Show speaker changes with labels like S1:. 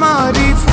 S1: हमारी